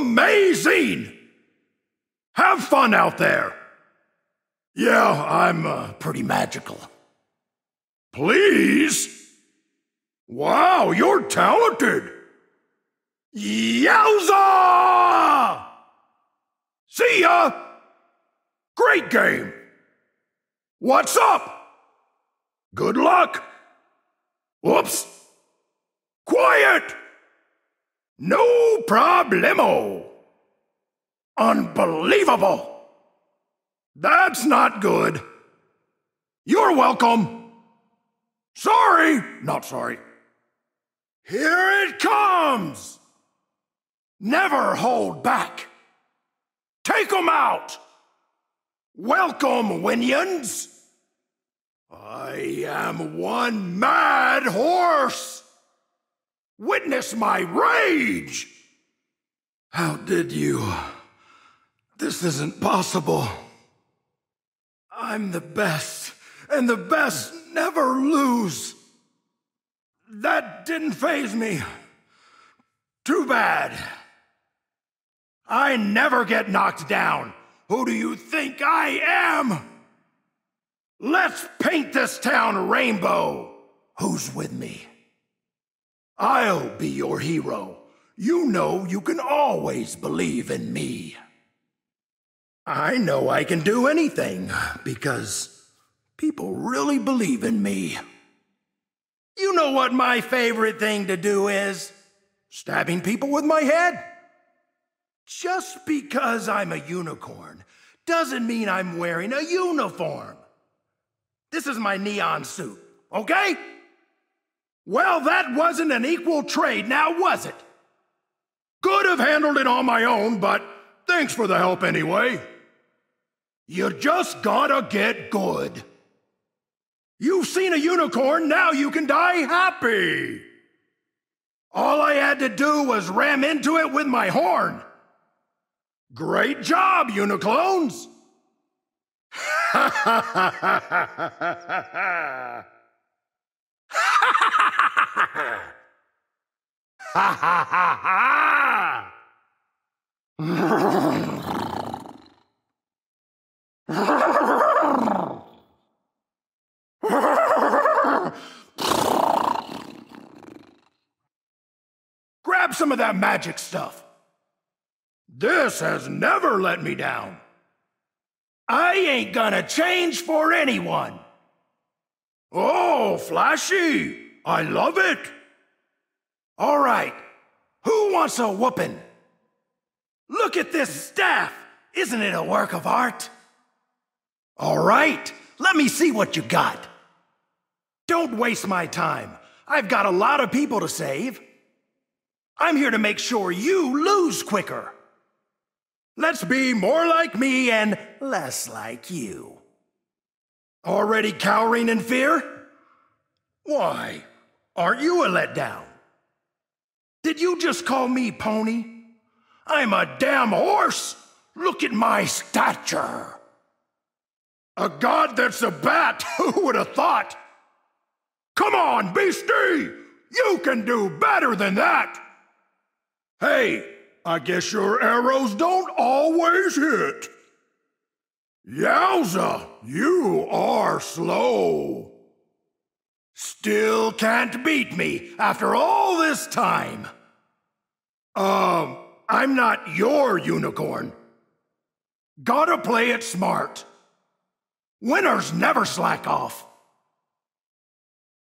Amazing! Have fun out there. Yeah, I'm uh, pretty magical. Please? Wow, you're talented! Yowza! See ya! Great game! What's up? Good luck! Whoops! Quiet! No problemo! Unbelievable! That's not good. You're welcome. Sorry, not sorry. Here it comes! Never hold back. Take 'em out! Welcome, Winions! I am one mad horse! Witness my rage! How did you? This isn't possible. I'm the best, and the best never lose. That didn't phase me. Too bad. I never get knocked down. Who do you think I am? Let's paint this town rainbow. Who's with me? I'll be your hero. You know you can always believe in me. I know I can do anything because people really believe in me. You know what my favorite thing to do is? Stabbing people with my head. Just because I'm a unicorn doesn't mean I'm wearing a uniform. This is my neon suit, okay? Well, that wasn't an equal trade, now was it? Could have handled it on my own, but thanks for the help anyway. You just gotta get good. You've seen a unicorn, now you can die happy. All I had to do was ram into it with my horn. Great job, Uniclones! Ha ha ha ha ha ha ha! Ha ha ha ha! Grab some of that magic stuff. This has never let me down. I ain't gonna change for anyone. Oh, flashy. I love it. All right. Who wants a whooping? Look at this staff. Isn't it a work of art? All right. Let me see what you got. Don't waste my time. I've got a lot of people to save. I'm here to make sure you lose quicker. Let's be more like me and less like you. Already cowering in fear? Why, aren't you a letdown? Did you just call me pony? I'm a damn horse! Look at my stature! A god that's a bat, who would have thought? Come on, beastie! You can do better than that! Hey, I guess your arrows don't always hit. Yowza, you are slow. Still can't beat me after all this time. Um, I'm not your unicorn. Gotta play it smart. Winners never slack off.